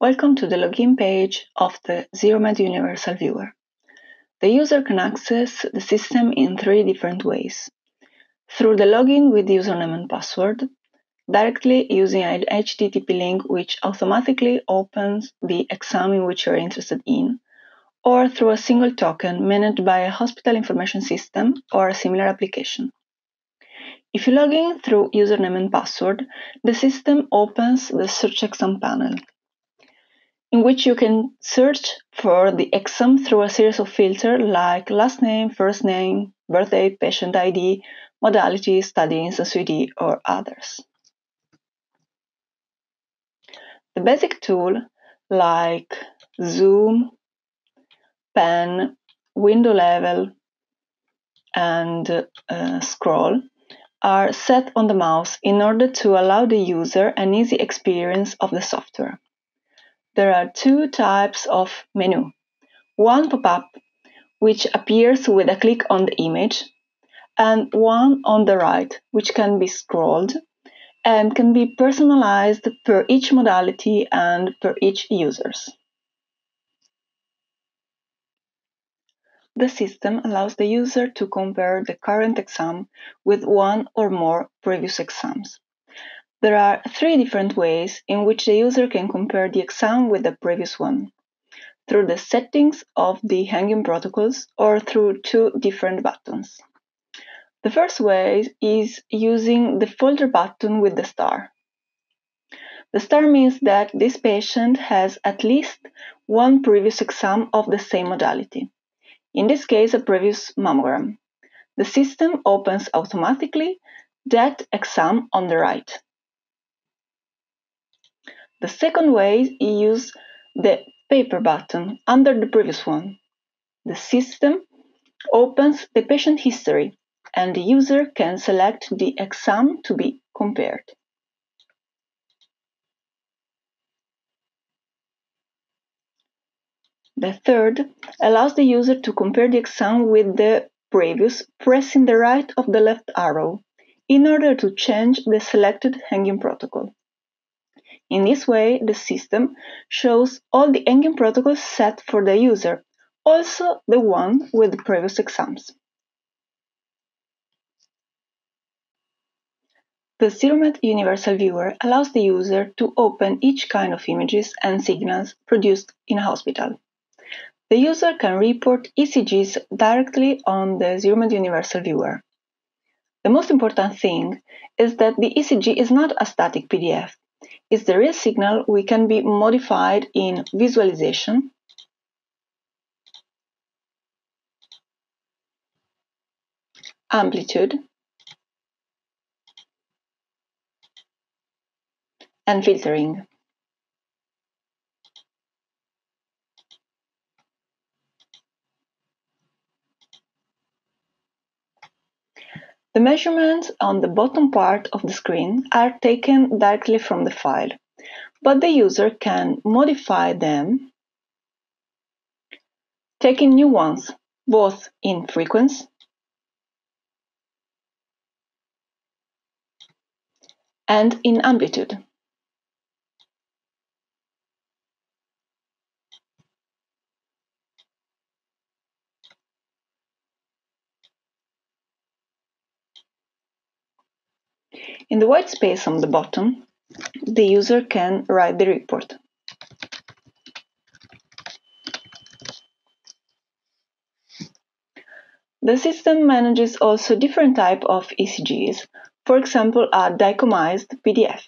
Welcome to the login page of the ZEEROmed Universal Viewer. The user can access the system in three different ways. Through the login with username and password, directly using an HTTP link which automatically opens the exam in which you're interested in, or through a single token managed by a hospital information system or a similar application. If you log in through username and password, the system opens the Search Exam panel, in which you can search for the exam through a series of filters like last name, first name, birthday, patient ID, modality, study instance ID, or others. The basic tool like zoom, pen, window level, and uh, scroll are set on the mouse in order to allow the user an easy experience of the software. There are two types of menu. One pop-up, which appears with a click on the image, and one on the right, which can be scrolled and can be personalized per each modality and per each users. The system allows the user to compare the current exam with one or more previous exams. There are three different ways in which the user can compare the exam with the previous one through the settings of the hanging protocols or through two different buttons. The first way is using the folder button with the star. The star means that this patient has at least one previous exam of the same modality in this case a previous mammogram. The system opens automatically that exam on the right. The second way is use the paper button under the previous one. The system opens the patient history and the user can select the exam to be compared. The third allows the user to compare the exam with the previous pressing the right of the left arrow in order to change the selected hanging protocol. In this way, the system shows all the hanging protocols set for the user, also the one with the previous exams. The ZEEROmed Universal Viewer allows the user to open each kind of images and signals produced in a hospital. The user can report ECGs directly on the ZEEROmed Universal Viewer. The most important thing is that the ECG is not a static PDF. It's the real signal we can be modified in visualization, amplitude, and filtering. The measurements on the bottom part of the screen are taken directly from the file, but the user can modify them taking new ones, both in frequency and in amplitude. In the white space on the bottom, the user can write the report. The system manages also different type of ECGs, for example a DICOMized PDF.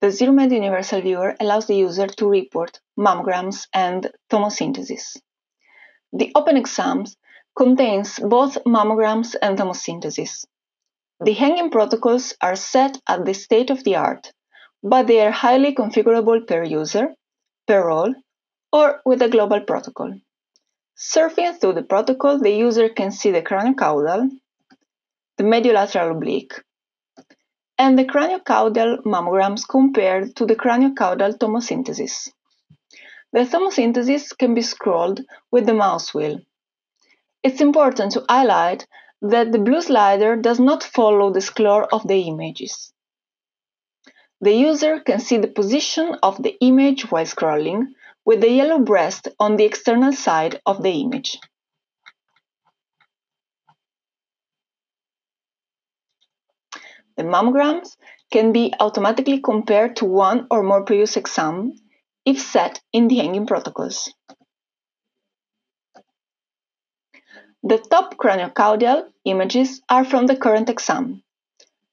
The ZEEROmed Universal Viewer allows the user to report mammograms and tomosynthesis. The open exams contains both mammograms and tomosynthesis. The hanging protocols are set at the state of the art, but they are highly configurable per user, per role, or with a global protocol. Surfing through the protocol, the user can see the craniocaudal, the mediolateral oblique, and the craniocaudal mammograms compared to the craniocaudal tomosynthesis. the tomosynthesis can be scrolled with the mouse wheel. It's important to highlight that the blue slider does not follow the scroll of the images. The user can see the position of the image while scrolling, with the yellow breast on the external side of the image. The mammograms can be automatically compared to one or more previous exams if set in the hanging protocols. The top craniocaudal images are from the current exam.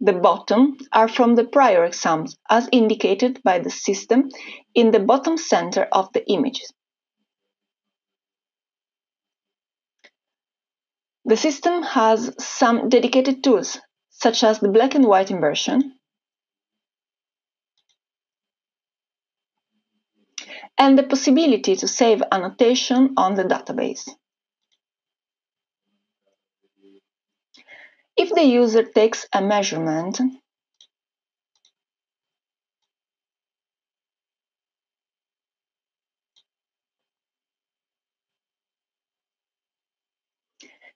The bottom are from the prior exams as indicated by the system in the bottom center of the images. The system has some dedicated tools, such as the black and white inversion, and the possibility to save annotation on the database. If the user takes a measurement,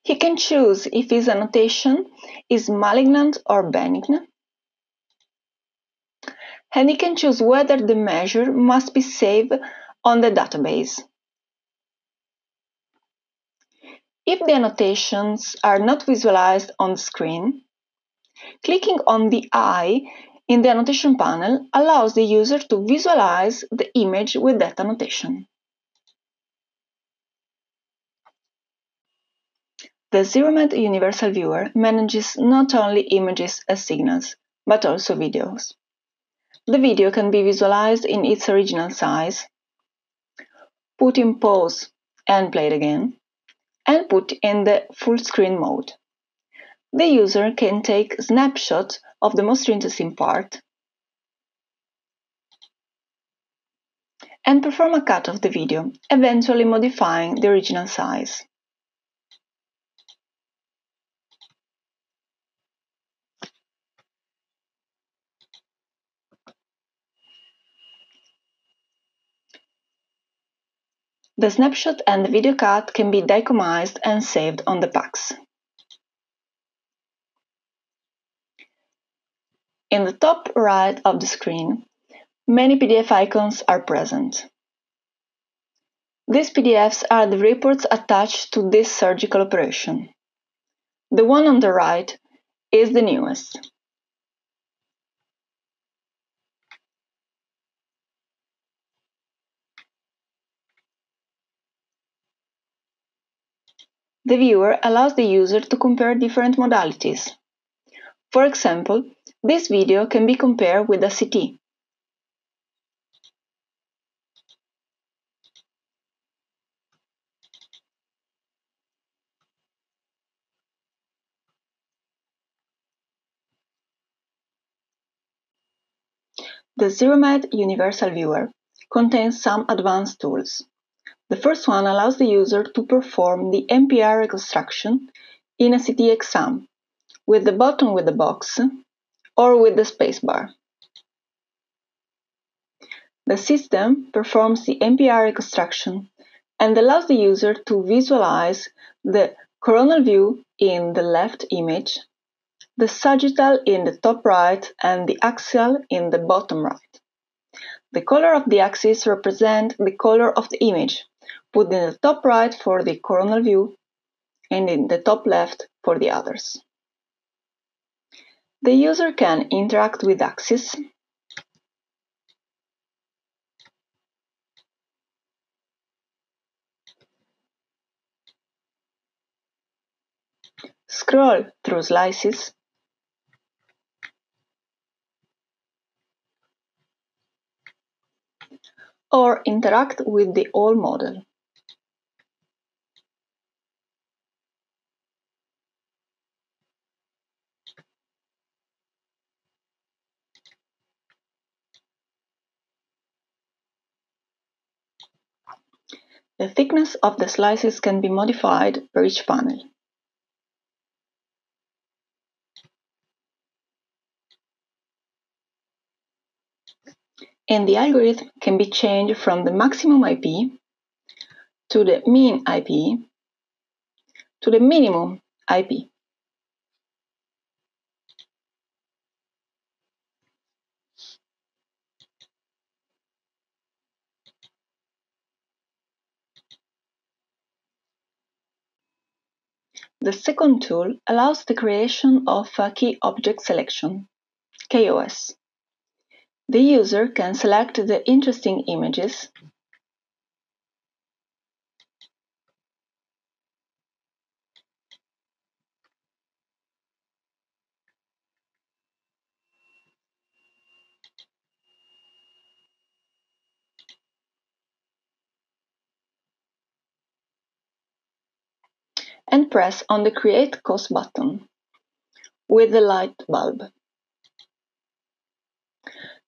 he can choose if his annotation is malignant or benign, and he can choose whether the measure must be saved on the database. If the annotations are not visualized on the screen, clicking on the eye in the annotation panel allows the user to visualize the image with that annotation. The ZEEROmed Universal Viewer manages not only images as signals, but also videos. The video can be visualized in its original size, put in pause and played again, and put in the full screen mode. The user can take snapshots of the most interesting part and perform a cut of the video, eventually modifying the original size. The snapshot and the video cut can be DICOMized and saved on the PACS. In the top right of the screen, many PDF icons are present. These PDFs are the reports attached to this surgical operation. The one on the right is the newest. The viewer allows the user to compare different modalities. For example, this video can be compared with a CT. The ZEEROmed Universal Viewer contains some advanced tools. The first one allows the user to perform the MPR reconstruction in a CT exam with the button with the box or with the spacebar. The system performs the MPR reconstruction and allows the user to visualize the coronal view in the left image, the sagittal in the top right, and the axial in the bottom right. The color of the axis represents the color of the image, put in the top right for the coronal view and in the top left for the others. The user can interact with Axis scroll through slices or interact with the whole model. The thickness of the slices can be modified per each panel. and the algorithm can be changed from the maximum IP to the mean IP to the minimum IP. The second tool allows the creation of a key object selection, KOS. The user can select the interesting images and press on the Create KOS button with the light bulb.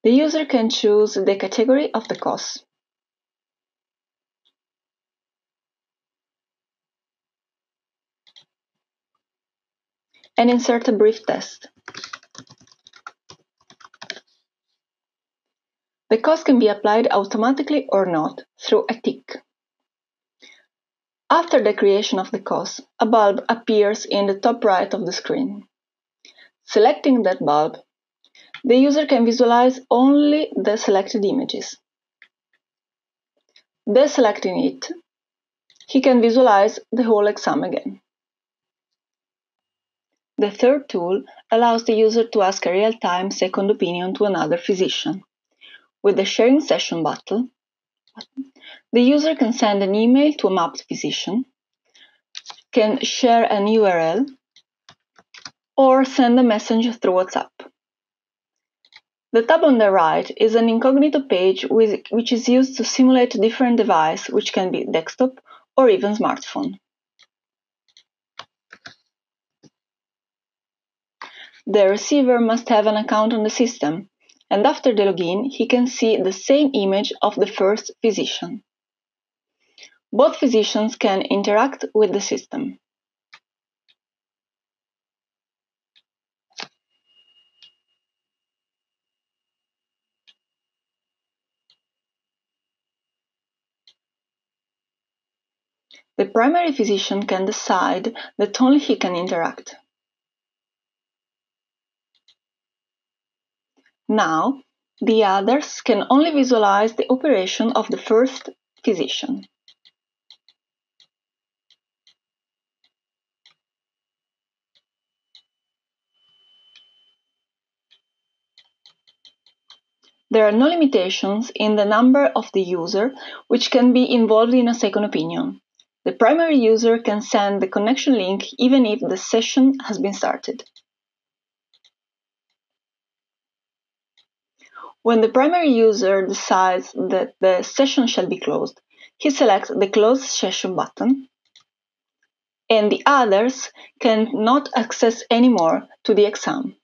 The user can choose the category of the KOS. and insert a brief text. The KOS can be applied automatically or not through a tick. After the creation of the KOS, a bulb appears in the top right of the screen. Selecting that bulb, the user can visualize only the selected images. Deselecting it, he can visualize the whole exam again. The third tool allows the user to ask a real-time second opinion to another physician. With the Sharing Session button, the user can send an email to a mapped physician, can share an URL, or send a message through WhatsApp. The tab on the right is an incognito page with, which is used to simulate a different devices, which can be desktop or even smartphone. The receiver must have an account on the system, and after the login, he can see the same image of the first physician. Both physicians can interact with the system. The primary physician can decide that only he can interact. Now, the others can only visualize the operation of the first physician. There are no limitations in the number of the user which can be involved in a second opinion. The primary user can send the connection link even if the session has been started. When the primary user decides that the session shall be closed, he selects the Close Session button, and the others cannot access anymore to the exam.